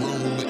Room.